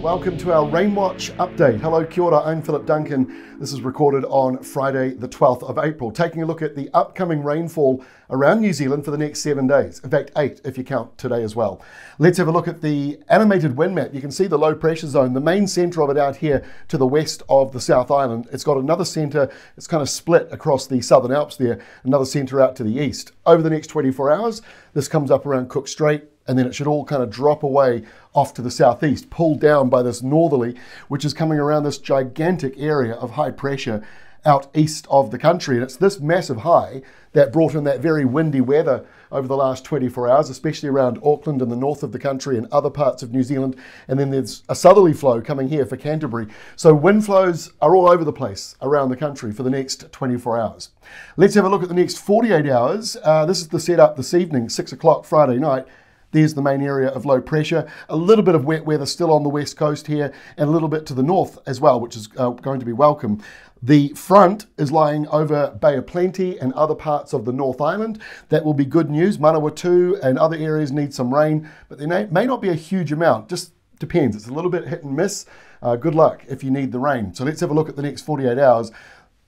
Welcome to our Rainwatch update. Hello, kia ora, I'm Philip Duncan. This is recorded on Friday, the 12th of April, taking a look at the upcoming rainfall around New Zealand for the next seven days. In fact, eight if you count today as well. Let's have a look at the animated wind map. You can see the low pressure zone, the main centre of it out here to the west of the South Island. It's got another centre, it's kind of split across the Southern Alps there, another centre out to the east. Over the next 24 hours, this comes up around Cook Strait, and then it should all kind of drop away off to the southeast, pulled down by this northerly, which is coming around this gigantic area of high pressure out east of the country. And it's this massive high that brought in that very windy weather over the last 24 hours, especially around Auckland and the north of the country and other parts of New Zealand. And then there's a southerly flow coming here for Canterbury. So wind flows are all over the place around the country for the next 24 hours. Let's have a look at the next 48 hours. Uh, this is the setup this evening, 6 o'clock Friday night. There's the main area of low pressure. A little bit of wet weather still on the west coast here, and a little bit to the north as well, which is uh, going to be welcome. The front is lying over Bay of Plenty and other parts of the North Island. That will be good news. Manawatu and other areas need some rain, but there may not be a huge amount. Just depends. It's a little bit hit and miss. Uh, good luck if you need the rain. So let's have a look at the next 48 hours.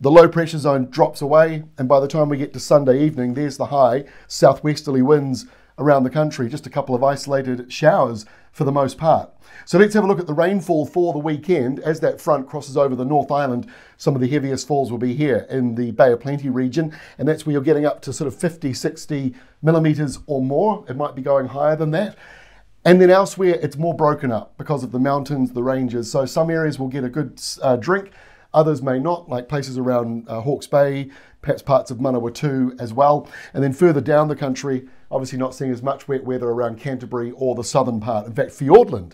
The low pressure zone drops away, and by the time we get to Sunday evening, there's the high southwesterly winds around the country, just a couple of isolated showers for the most part. So let's have a look at the rainfall for the weekend. As that front crosses over the North Island, some of the heaviest falls will be here in the Bay of Plenty region, and that's where you're getting up to sort of 50, 60 millimetres or more. It might be going higher than that. And then elsewhere, it's more broken up because of the mountains, the ranges. So some areas will get a good uh, drink, others may not, like places around uh, Hawke's Bay, perhaps parts of Manawatu as well. And then further down the country, obviously not seeing as much wet weather around Canterbury or the southern part. In fact, Fiordland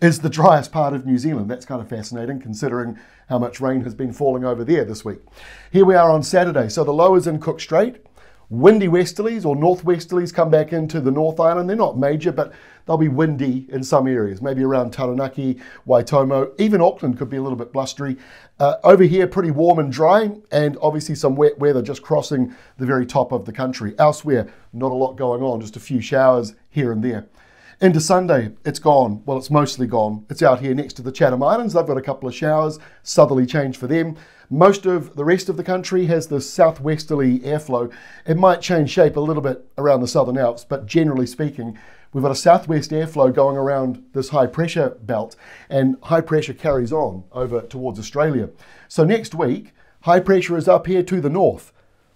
is the driest part of New Zealand. That's kind of fascinating considering how much rain has been falling over there this week. Here we are on Saturday. So the lowers in Cook Strait. Windy westerlies or northwesterlies come back into the North Island. They're not major, but they'll be windy in some areas, maybe around Taranaki, Waitomo. Even Auckland could be a little bit blustery. Uh, over here, pretty warm and dry, and obviously some wet weather just crossing the very top of the country. Elsewhere, not a lot going on, just a few showers here and there. Into Sunday, it's gone. Well, it's mostly gone. It's out here next to the Chatham Islands. They've got a couple of showers, southerly change for them. Most of the rest of the country has the southwesterly airflow. It might change shape a little bit around the southern Alps, but generally speaking, we've got a southwest airflow going around this high pressure belt, and high pressure carries on over towards Australia. So next week, high pressure is up here to the north,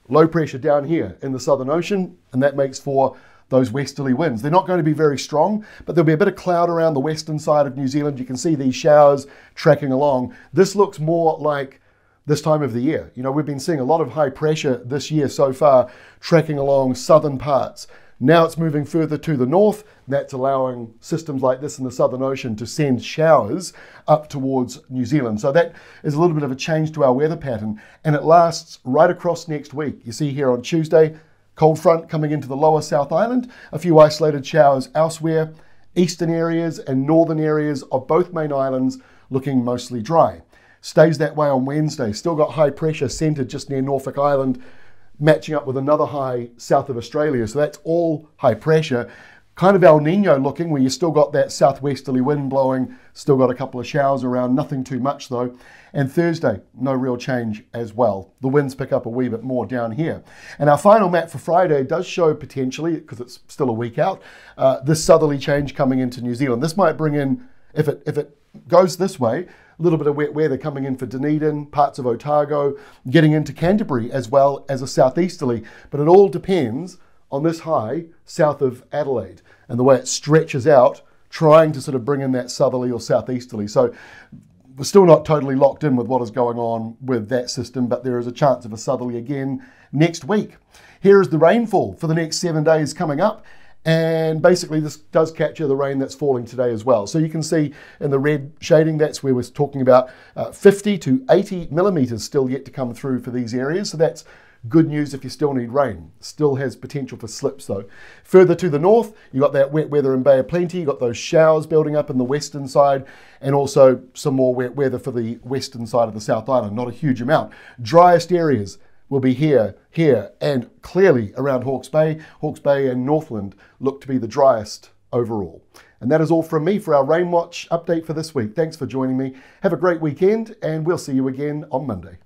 low pressure down here in the Southern Ocean, and that makes for those westerly winds. They're not going to be very strong, but there'll be a bit of cloud around the western side of New Zealand. You can see these showers tracking along. This looks more like this time of the year. You know, we've been seeing a lot of high pressure this year so far tracking along southern parts. Now it's moving further to the north. That's allowing systems like this in the Southern Ocean to send showers up towards New Zealand. So that is a little bit of a change to our weather pattern, and it lasts right across next week. You see here on Tuesday, Cold front coming into the lower South Island, a few isolated showers elsewhere. Eastern areas and northern areas of both main islands looking mostly dry. Stays that way on Wednesday. Still got high pressure centered just near Norfolk Island, matching up with another high south of Australia. So that's all high pressure kind of El Nino looking, where you still got that southwesterly wind blowing, still got a couple of showers around, nothing too much though. And Thursday, no real change as well. The winds pick up a wee bit more down here. And our final map for Friday does show potentially, because it's still a week out, uh, this southerly change coming into New Zealand. This might bring in, if it if it goes this way, a little bit of wet weather coming in for Dunedin, parts of Otago, getting into Canterbury as well as a southeasterly. But it all depends on this high south of Adelaide and the way it stretches out, trying to sort of bring in that southerly or southeasterly. So we're still not totally locked in with what is going on with that system, but there is a chance of a southerly again next week. Here is the rainfall for the next seven days coming up. And basically, this does capture the rain that's falling today as well. So you can see in the red shading, that's where we're talking about uh, 50 to 80 millimetres still yet to come through for these areas. So that's Good news if you still need rain. Still has potential for slips though. Further to the north, you got that wet weather in Bay of Plenty. You got those showers building up in the western side, and also some more wet weather for the western side of the South Island. Not a huge amount. Driest areas will be here, here, and clearly around Hawke's Bay. Hawke's Bay and Northland look to be the driest overall. And that is all from me for our Rainwatch update for this week. Thanks for joining me. Have a great weekend, and we'll see you again on Monday.